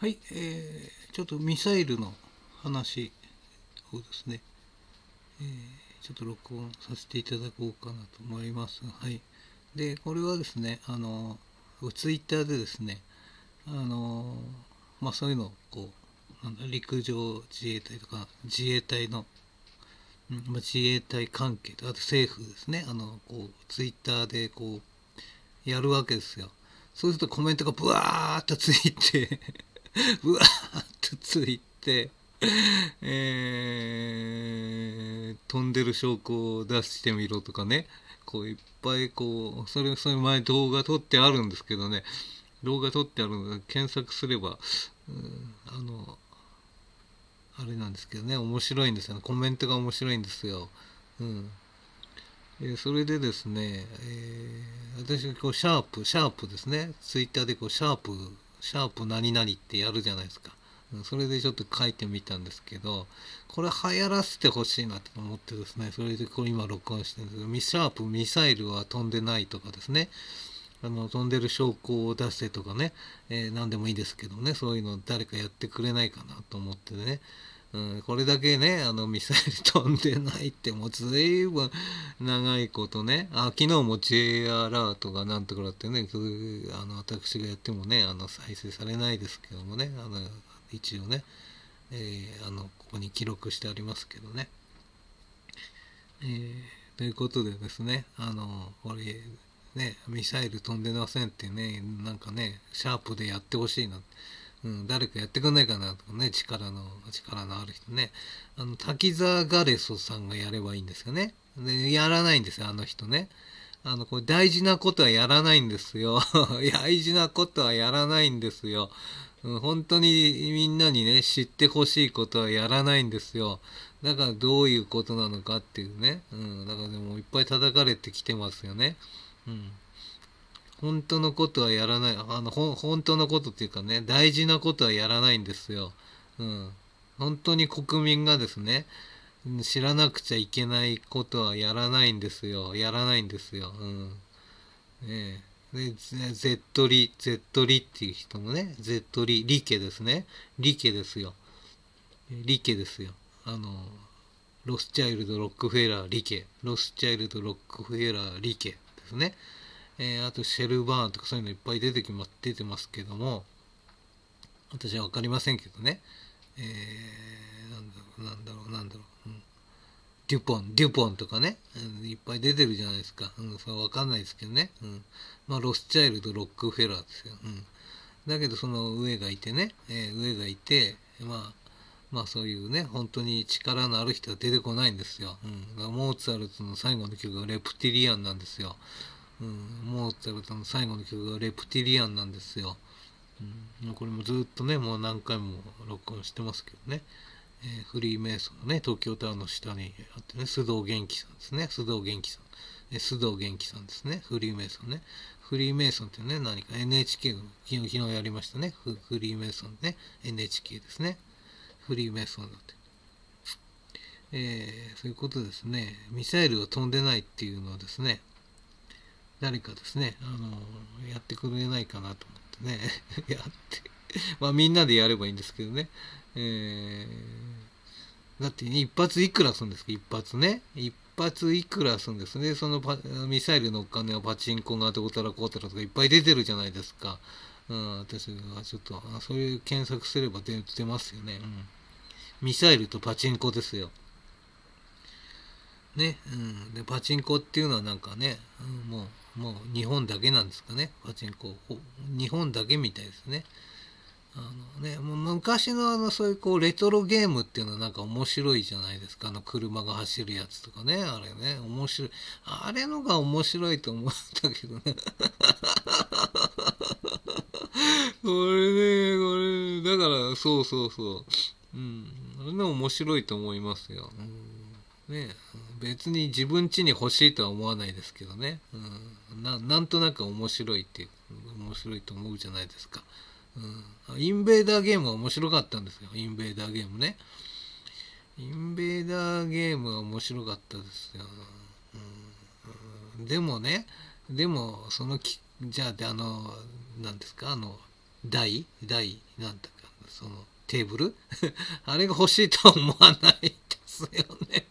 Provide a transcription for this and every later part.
はい、えー、ちょっとミサイルの話をですね、えー、ちょっと録音させていただこうかなと思います。はい。で、これはですね、あの、ツイッターでですね、あの、まあそういうのをこう、なんだ陸上自衛隊とか自衛隊の、うんまあ、自衛隊関係とあと政府ですね、あの、こう、ツイッターでこう、やるわけですよ。そうするとコメントがブワーっとついてブワーっとついて、えー、飛んでる証拠を出してみろとかね、こういっぱいこう、それ、それ前動画撮ってあるんですけどね、動画撮ってあるので検索すれば、うん、あの、あれなんですけどね、面白いんですよね。コメントが面白いんですよ。うん。え、それでですね、えー、私、こう、シャープ、シャープですね。ツイッターでこう、シャープシャープ何々ってやるじゃないですか。それでちょっと書いてみたんですけど、これ流行らせてほしいなと思ってですね、それでこれ今録音してるんですけど、ミシャープミサイルは飛んでないとかですね、あの飛んでる証拠を出してとかね、えー、何でもいいですけどね、そういうの誰かやってくれないかなと思ってね、うん、これだけね、あのミサイル飛んでないってもう随分長いことね、あ、昨日も J アラートがなんとかだってね、あの私がやってもね、あの再生されないですけどもね、あの一応ね、えー、あのここに記録してありますけどね。えー、ということでですね、あの、これ、ね、ミサイル飛んでませんってね、なんかね、シャープでやってほしいなって。うん、誰かやってくんないかなとかね、力の、力のある人ね。あの、滝沢ガレソさんがやればいいんですよね。で、やらないんですよ、あの人ね。あの、これ大事なことはやらないんですよ。大事なことはやらないんですよ。うん、本当にみんなにね、知ってほしいことはやらないんですよ。だからどういうことなのかっていうね。うん、だからでもいっぱい叩かれてきてますよね。うん。本当のことはやらない、あの、本当のことっていうかね、大事なことはやらないんですよ。うん。本当に国民がですね、知らなくちゃいけないことはやらないんですよ。やらないんですよ。うん。ねえ。で、Z リ、Z リっていう人もね、Z リ、リケですね。リケですよ。リケですよ。あの、ロスチャイルド、ロックフェラー、リケ。ロスチャイルド、ロックフェラー、リケですね。えー、あとシェルバーンとかそういうのいっぱい出てきま出てますけども私は分かりませんけどね、えー、なんだろうなんだろうなんだろう、うん、デュポンデュポンとかね、うん、いっぱい出てるじゃないですか、うん、それは分かんないですけどね、うん、まあロスチャイルドロックフェラーですよ、うん、だけどその上がいてね、えー、上がいてまあまあそういうね、本当に力のある人は出てこないんですよ。うん、モーツァルトの最後の曲がレプティリアンなんですよ。うん、モーツァルトの最後の曲がレプティリアンなんですよ。うん、これもずっとね、もう何回も録音してますけどね。えー、フリーメイソンのね、東京タワーの下にあってね、須藤元気さんですね。須藤元気さん。え須藤元気さんですね。フリーメイソンね。フリーメイソンってね、何か？NHK の昨日昨日やりましたね。フリーメイソンね。NHK ですね。フリーメイソンだって。えー、そういうことですね。ミサイルが飛んでないっていうのはですね、誰かですね、あの、やってくれないかなと思ってね、やって、まあみんなでやればいいんですけどね、えー、だって、ね、一発いくらするんですか、一発ね。一発いくらするんですね。そのミサイルのお金はパチンコがどうたらこうたらとかいっぱい出てるじゃないですか。うん、私はちょっと、そういう検索すれば出てますよね。うん。ミサイルとパチンコですよ。ね、うん。で、パチンコっていうのはなんかね、うん、もう、もう日本だけなんですかね。パチンコ。日本だけみたいですね。あのねもう昔のあのそういうこうレトロゲームっていうのはなんか面白いじゃないですか。あの車が走るやつとかね。あれね面白い。あれのが面白いと思ったけど ね。これねこれだからそうそうそう。うん。あれね面白いと思いますよ、うん、ね。別に自分家に欲しいとは思わないですけどね、うん、なんとなく面白いって面白いと思うじゃないですか、うん、インベーダーゲームは面白かったんですよ。インベーダーゲームね。インベーダーゲームは面白かったですよ、うん、でもねでもそのきじゃあであの何ですか？あの台？台？なんだか。そのテーブル？あれが欲しいとは思わないですよね。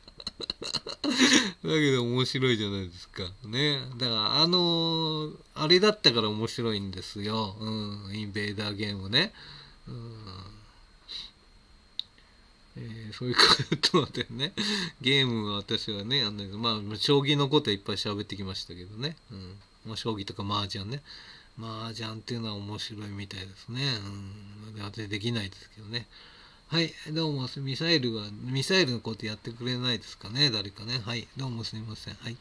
だけど面白いじゃないですか。ね。だからあのあれだったから面白いんですよ。うん。インベーダーゲームね。うん。えーそういうことでね、ゲームは私はね、あのまあ、将棋のことはいっぱい喋ってきましたけどね。うん。まあ、将棋とか麻雀ね。麻雀っていうのは面白いみたいですね。うん。当てできないですけどね。はい、どうも、ミサイルは、ミサイルのことやってくれないですかね、誰かね。はい、どうもすみません。はい。